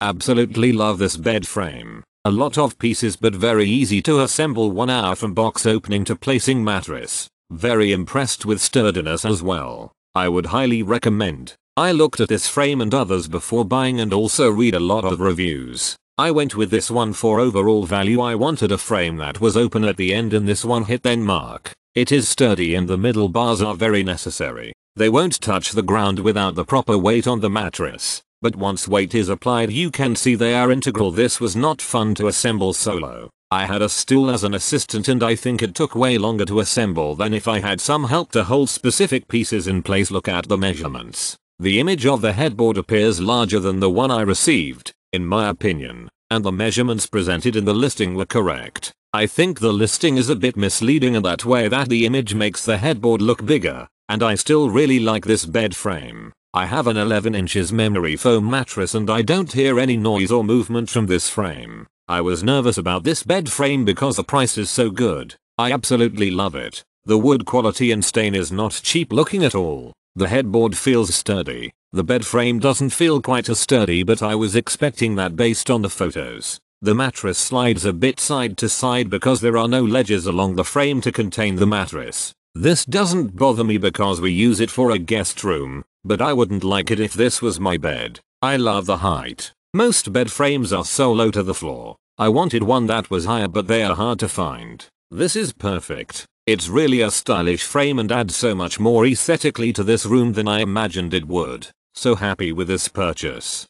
Absolutely love this bed frame. A lot of pieces but very easy to assemble 1 hour from box opening to placing mattress. Very impressed with sturdiness as well. I would highly recommend. I looked at this frame and others before buying and also read a lot of reviews. I went with this one for overall value I wanted a frame that was open at the end and this one hit then mark. It is sturdy and the middle bars are very necessary. They won't touch the ground without the proper weight on the mattress. But once weight is applied you can see they are integral this was not fun to assemble solo. I had a stool as an assistant and I think it took way longer to assemble than if I had some help to hold specific pieces in place look at the measurements. The image of the headboard appears larger than the one I received, in my opinion, and the measurements presented in the listing were correct. I think the listing is a bit misleading in that way that the image makes the headboard look bigger, and I still really like this bed frame. I have an 11 inches memory foam mattress and I don't hear any noise or movement from this frame. I was nervous about this bed frame because the price is so good. I absolutely love it. The wood quality and stain is not cheap looking at all. The headboard feels sturdy. The bed frame doesn't feel quite as sturdy but I was expecting that based on the photos. The mattress slides a bit side to side because there are no ledges along the frame to contain the mattress. This doesn't bother me because we use it for a guest room, but I wouldn't like it if this was my bed. I love the height. Most bed frames are so low to the floor. I wanted one that was higher but they are hard to find. This is perfect. It's really a stylish frame and adds so much more aesthetically to this room than I imagined it would. So happy with this purchase.